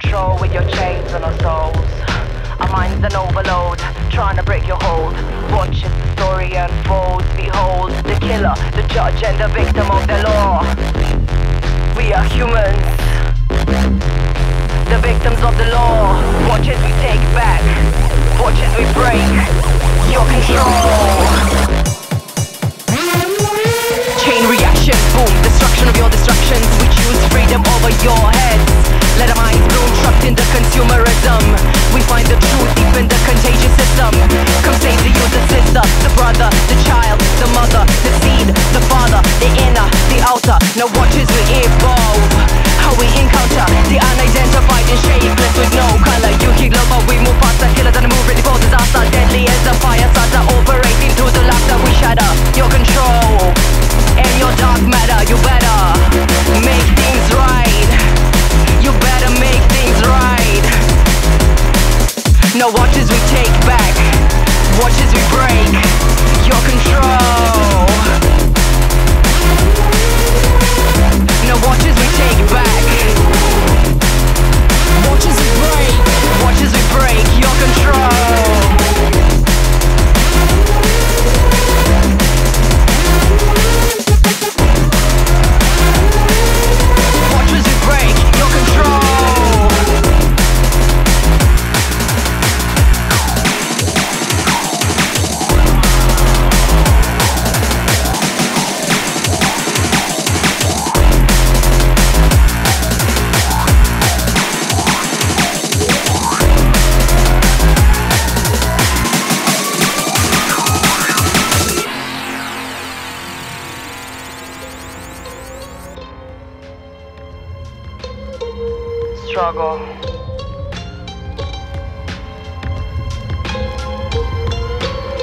control with your chains on our souls. Our mind's an overload, trying to break your hold. Watch as the story unfolds. Behold, the killer, the judge, and the victim of the law. We are humans, the victims of the law. Watch as we take back, watch as we break your control. Chain reaction, boom, destruction of your destructions. We choose freedom over your head. Now watch as we take back, watch as we break your control. Struggle.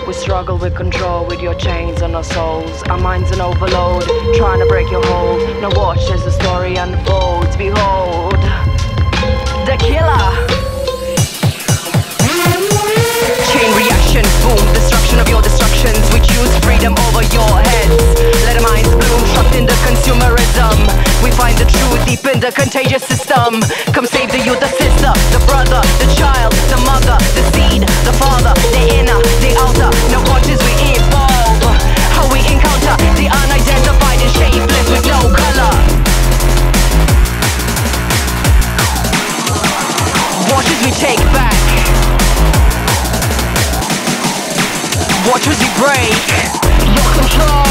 We struggle with control with your chains on our souls. Our minds in overload, trying to break your hold. Now watch as the story unfolds. Behold, the killer. Chain reaction, boom, destruction of your destructions. We choose freedom over your we take back? Watch as you break? Your control.